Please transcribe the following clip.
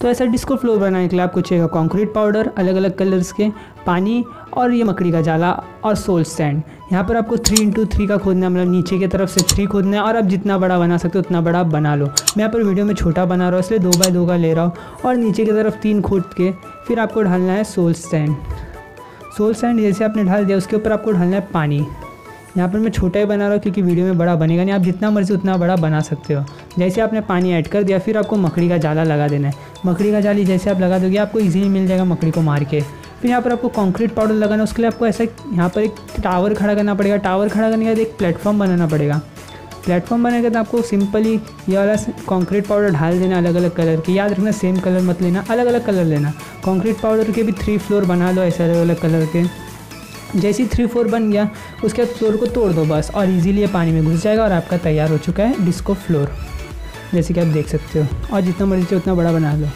तो ऐसा disco floor बनाने के लिए आपको चाहिए कंक्रीट पाउडर अलग अलग कलर्स के, पानी और ये मकड़ी का जाला और सोल स्टैंड यहाँ पर आपको थ्री इंटू थ्री का खोदना है मतलब नीचे की तरफ़ से थ्री खोदना है और आप जितना बड़ा बना सकते हो उतना बड़ा आप बना लो। मैं यहाँ पर वीडियो में छोटा बना रहा हूँ, इसलिए दो बाय दो का ले रहा हूँ और नीचे की तरफ़ तीन खोद के फिर आपको ढालना है सोल स्टैंड सोल स्टैंड जैसे आपने ढाल दिया, उसके ऊपर आपको ढालना है पानी। यहाँ पर मैं छोटा ही बना रहा हूँ क्योंकि वीडियो में बड़ा बनेगा नहीं। आप जितना मर्ज़ी उतना बड़ा बना सकते हो। जैसे आपने पानी ऐड कर दिया, फिर आपको मकड़ी का जाला लगा देना है। मकड़ी का जाली जैसे आप लगा दोगे, आपको इजीली मिल जाएगा मकड़ी को मार के। फिर यहाँ पर आपको कंक्रीट पाउडर लगाना उसके लिए आपको ऐसा यहाँ पर एक टावर खड़ा करना पड़ेगा। टावर खड़ा करने के बाद एक प्लेटफॉर्म बनाना पड़ेगा। प्लेटफॉर्म बनाने के बाद आपको सिंपली ये वाला कंक्रीट पाउडर ढाल देना अलग अलग कलर के। याद रखना सेम कलर मत लेना अलग अलग कलर लेना। कंक्रीट पाउडर के भी थ्री फ्लोर बना लो ऐसे अलग अलग कलर के। जैसे ही थ्री फोर बन गया, उसके बाद फ्लोर को तोड़ दो बस और इजीली ये पानी में घुस जाएगा और आपका तैयार हो चुका है डिस्को फ्लोर जैसे कि आप देख सकते हो। और जितना मर्ज़ी चाहिए उतना बड़ा बना लो।